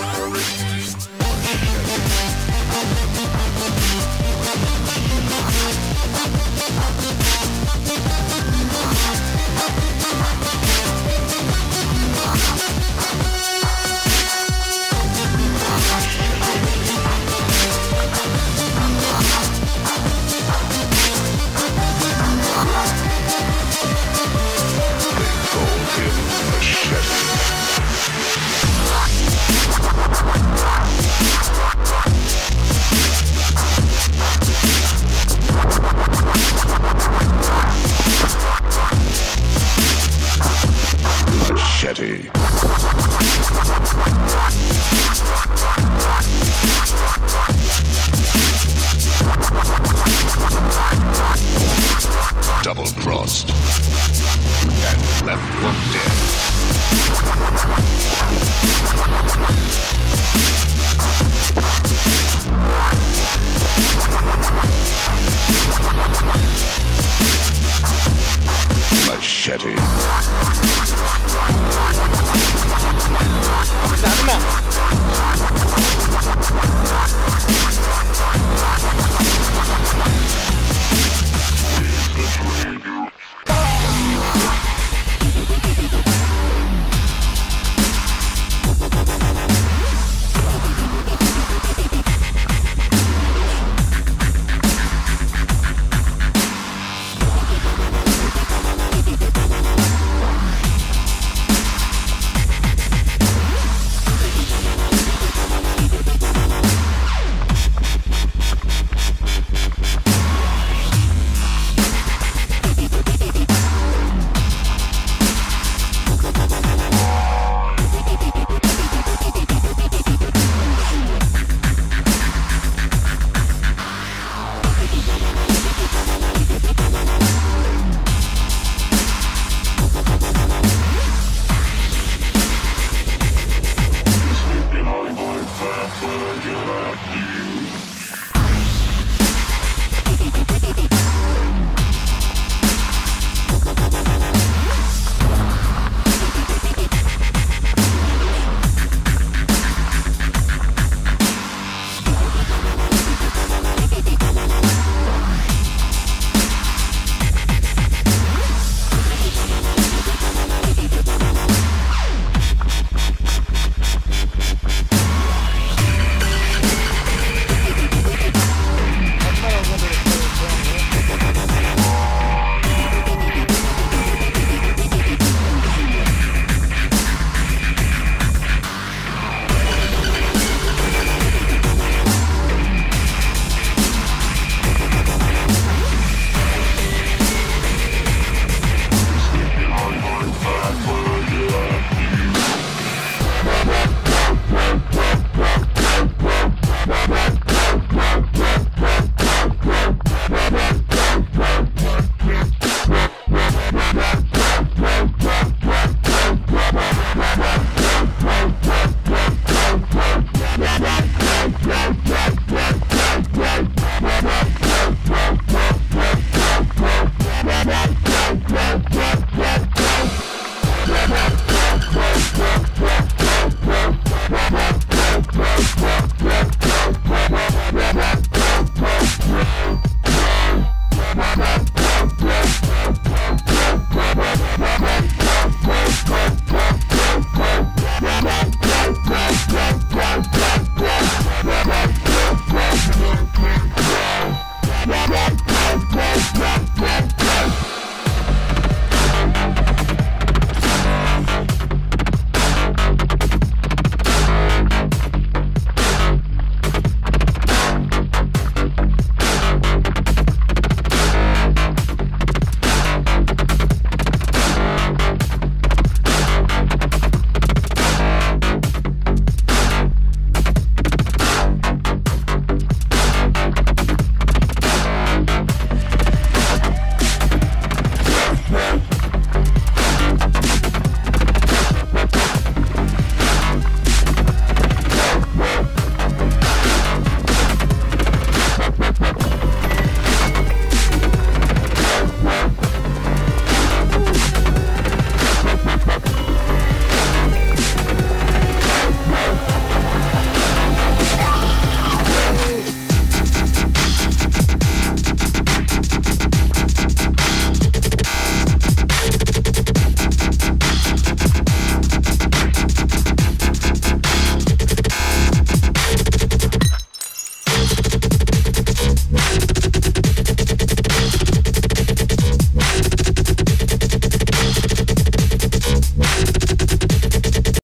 Bye.